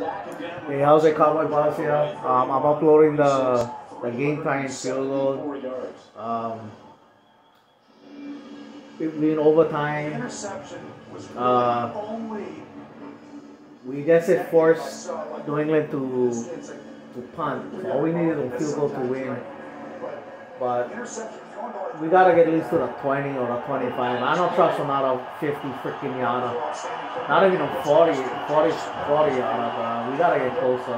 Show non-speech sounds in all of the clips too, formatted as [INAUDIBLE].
Hey, how's it, Cowboy Buzz? Um, I'm uploading the the game time field goal. Um, in overtime, uh, we just had forced New England to to punt. All we needed was field goal to win. But we gotta get at least to the 20 or the 25. I don't trust of 50 freaking yarder. Not even a 40, 40, 40 yarder, but we gotta get closer.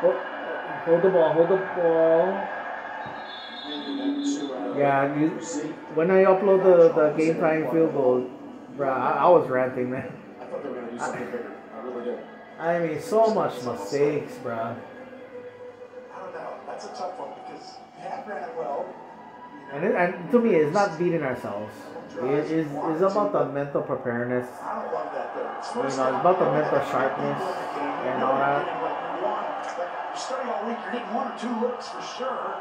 Hold, hold the ball, hold the ball. Yeah, you, when I upload the, the game time field goal, bro, I, I was ranting, man. I, thought I really did. I mean, so much mistakes, bro. I don't know. That's a tough one because have ran it well. And, it, and to me, it's not beating ourselves. It is it's about the mental preparedness. I don't love that though. It's You know, it's about the mental sharpness and all that. You're starting all week, you're getting one or two looks for sure.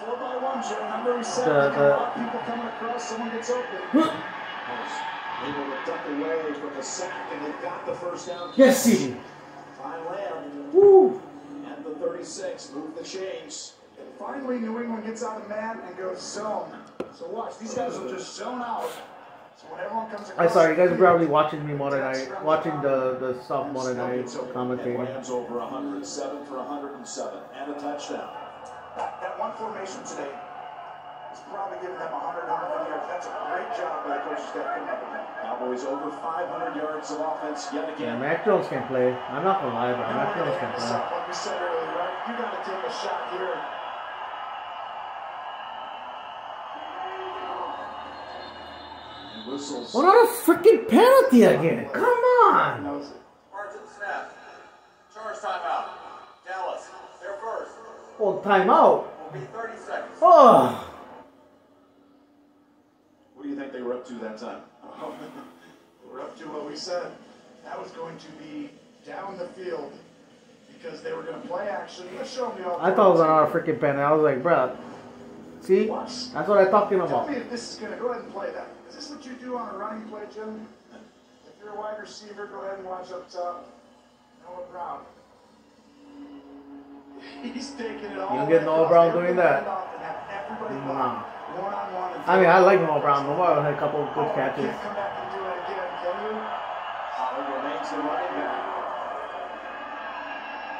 Four by one, Joe. Number seven. The- Got a the- lot of people coming across. Someone gets open. Able to duck away from the sack, and they've got the first [GASPS] down. Yes, CeeDee. By Lamb Woo! At the 36, move the chains. And finally, New England gets out of man and goes zone. So watch, these guys will just zone out. So when everyone comes across. I sorry, you guys are probably watching me more than I watching the the than I And commentating. Lamb's over 107 for 107 and a touchdown. That, that one formation today is probably giving them 100, 150 yards. That's a great job by the coaching staff coming up with that. Cowboys over 500 yards of offense yet Yeah, again. Mac Jones can play. I'm not gonna lie, but Mac Jones can play. like we said earlier? You got to take a shot here. And whistles. Another freaking penalty again. Come on. Knows it. Prior to the snap, charge timeout. Dallas, they're first. Oh, timeout. Will be 30 seconds. Oh. What do you think they were up to that time? [LAUGHS] We're up to what we said. That was going to be down the field because they were going to play action. Let's show them the I thought it was another freaking penalty. I was like, bro. See? Watch. That's what I'm talking Tell about. me if this is going to go ahead and play that. Is this what you do on a running play, Jim? If you're a wide receiver, go ahead and watch up top. Noah Brown. [LAUGHS] He's taking it all. You don't get way Noah. Brown doing that. hand off and have everybody No. block. One-on-one and I mean, I like Noah Brown. Noah Brown had a couple of good Oh, catches. Can't come back and do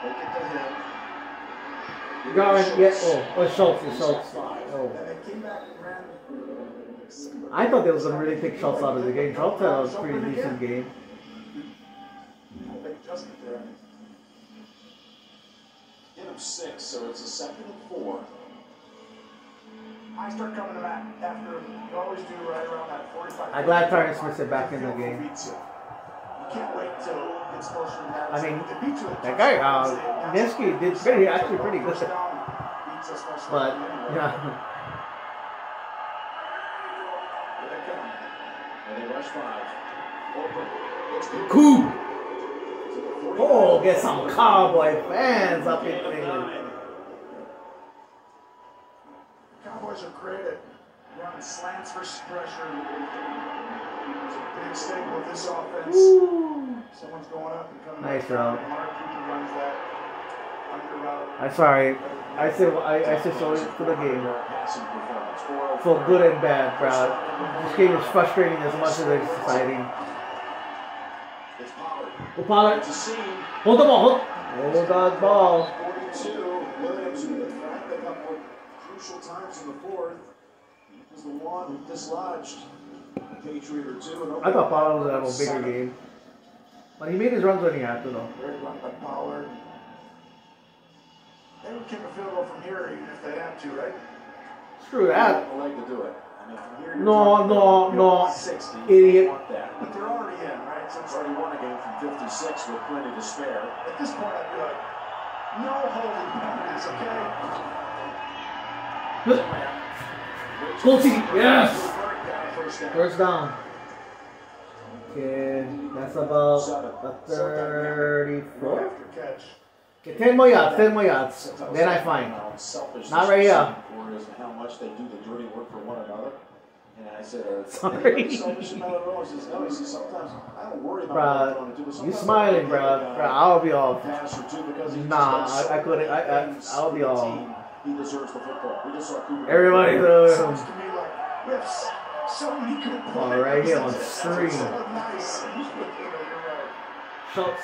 Look at the him. Garland, yeah. Oh, oh, Schultz. It's Schultz. Oh. And they came back and ran. I thought there was gonna really take shots out of the game. Schultz had a pretty decent game. They adjusted there. Get him six, so it's a second and four. I start coming back after you always do right around that 45. I'm glad Tyron Smith is back in the game. You can't wait till it gets closer to that. I mean, If they beat you at that guy, uh, Niski did pretty, actually pretty good. First down beats us most But yeah, Here they come. And they rush five. It's good. cool. To the 40. Oh, get some cowboy fans up in England. Cowboys are great at running slants for pressure. It's a big staple of this offense. Someone's going up and coming Nice up. route. Mark Cooper runs that under route. I'm sorry. I said I, I said sorry for the game. Passing performance. Four For good and bad, bro. This game is frustrating as much as it's exciting. Pollard. Oh, Pollard, hold the ball. Hold, hold that ball. 42. Williams, a couple crucial times in the fourth, he was the one who dislodged Patriot or two. I thought Pollard was gonna have a bigger game, but he made his runs when he had to, though. Great run by Pollard. They would kick a field goal from here even if they had to, right? Screw that. I like to do it. I mean, from here No, no, no. 60. Idiot. Want that. But they're already in, right? It's already won a game from 56 with plenty to spare. at this point I'd be like, no holding penalties, okay? [LAUGHS] Go team. Yes. First down. Okay, that's about a 34. After catch. Okay, 10 more yards, 10 more yards. Then I find. Not right here. How much they do the dirty work for one another. And I said, [LAUGHS] uh, Sorry. Selfish about it at all?" He says, "No." He says, "Sometimes I don't worry about what I'm throwing to, but Bruh, you smiling, bruh. Bruh, I'll be off. pass or two because he Nah, just does so I- I couldn't- I, I, I'll be all-. He deserves the football. We just saw Cooper. Everybody Sounds knows. to me like we have s- so many good Oh, players. right here on That's stream. so nice. You know, you're right. Shots.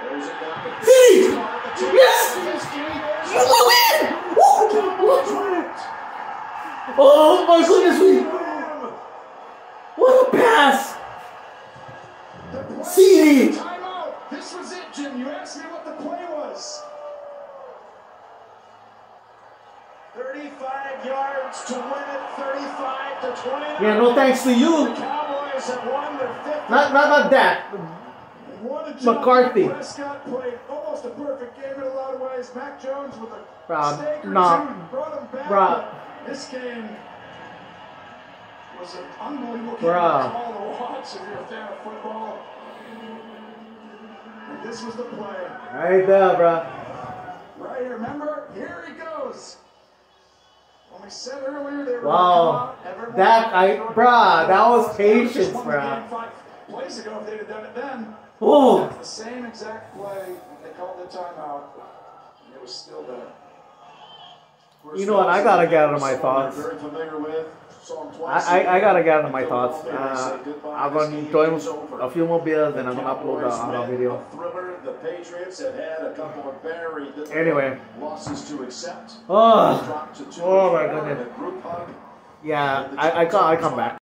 Throws it down the See? Yes! You go in! Oh my goodness, we. What a pass! The CeeDee. Timeout. This was it, Jim. You asked me what the play was. 35 yards to win it, 35 to 20. Yeah, no thanks to you. Cowboys have won their fifth. Not, not, not that. What a job. McCarthy. Prescott played almost a perfect game in a lot of ways. Mac Jones with a Bruh, mistake nah. two brought him back. Bruh. but This game was an unbelievable game Bruh. to call to watch if you're a fan of football. And this was the play. Right there, bruh. Right here, remember? Here he goes. When we said earlier they were Wow. gonna come out, everyone- That- I- bruh, that was patience, bruh. plays ago, if they'd have done it then, Oh, the same exact play. They called the timeout. and It was still there. You know what, I gotta get out of my thoughts. I, I, I gotta get out of my thoughts. Uh, I'm gonna join a few more beers and I'm gonna upload video. A thriller. The Patriots had a couple of Anyway. losses to accept. Oh, Oh, my goodness. a yeah, I, I, I come back.